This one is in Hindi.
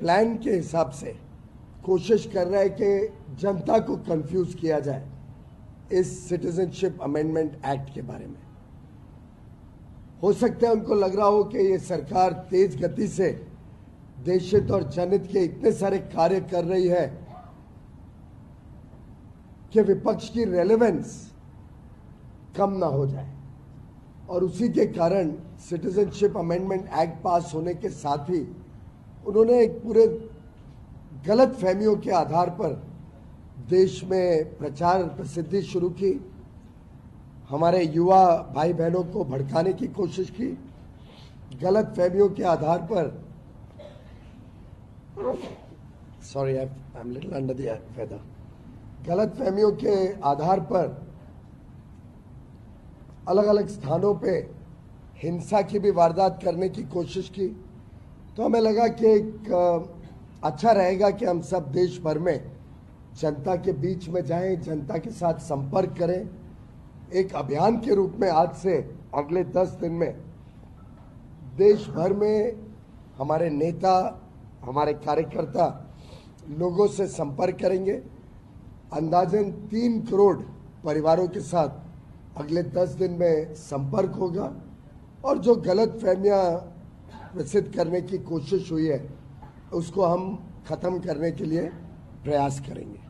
प्लान के हिसाब से कोशिश कर रहा है कि जनता को कंफ्यूज किया जाए इस सिटीजनशिप अमेंडमेंट एक्ट के बारे में। हो सकता है उनको लग रहा हो कि ये सरकार तेज गति से देशित और जनहित के इतने सारे कार्य कर रही है कि विपक्ष की रेलेवेंस कम ना हो जाए। और उसी के कारण सिटीजनशिप अमेंडमेंट एक्ट पास होने के साथ ही उन्होंने एक पूरे गलत फहमियों के आधार पर देश में प्रचार प्रसिद्धि शुरू की, हमारे युवा भाई बहनों को भड़काने की कोशिश की, गलत फहमियों के आधार पर। Sorry I am little under गलत फहमियों के आधार पर अलग अलग स्थानों पे हिंसा की भी वारदात करने की कोशिश की। तो हमें लगा कि एक अच्छा रहेगा कि हम सब देश भर में जनता के बीच में जाएँ, जनता के साथ संपर्क करें। एक अभियान के रूप में आज से अगले दस दिन में देश भर में हमारे नेता, हमारे कार्यकर्ता लोगों से संपर्क करेंगे। अंदाजन तीन करोड़ परिवारों के साथ अगले दस दिन में संपर्क होगा। और जो गलत फहमियाँ प्रसिद्ध करने की कोशिश हुई है उसको हम खत्म करने के लिए प्रयास करेंगे।